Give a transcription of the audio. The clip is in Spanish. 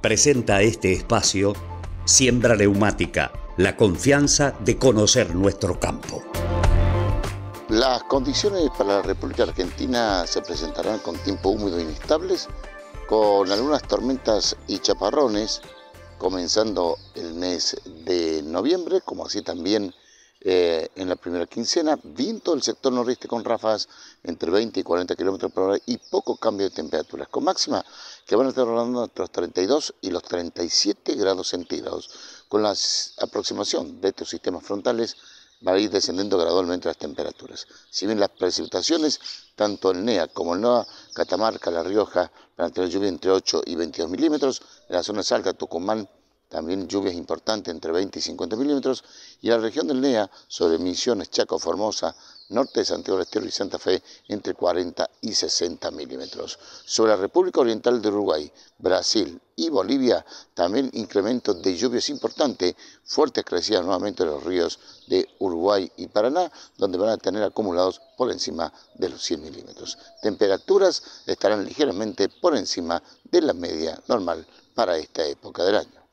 presenta este espacio Siembra Neumática, la confianza de conocer nuestro campo. Las condiciones para la República Argentina se presentarán con tiempo húmedo e inestables, con algunas tormentas y chaparrones, comenzando el mes de noviembre, como así también eh, en la primera quincena, viento del sector noreste con ráfagas entre 20 y 40 kilómetros por hora y poco cambio de temperaturas, con máxima que van a estar rondando entre los 32 y los 37 grados centígrados. Con la aproximación de estos sistemas frontales, van a ir descendiendo gradualmente las temperaturas. Si bien las precipitaciones, tanto en NEA como en NOA, Catamarca, La Rioja, van a tener lluvia entre 8 y 22 milímetros, en la zona Salta, Tucumán, también lluvias importantes entre 20 y 50 milímetros, y la región del NEA, sobre Misiones, Chaco, Formosa, norte de Santiago del Estero y Santa Fe, entre 40 y 60 milímetros. Sobre la República Oriental de Uruguay, Brasil y Bolivia, también incremento de lluvias importante, fuertes crecidas nuevamente en los ríos de Uruguay y Paraná, donde van a tener acumulados por encima de los 100 milímetros. Temperaturas estarán ligeramente por encima de la media normal para esta época del año.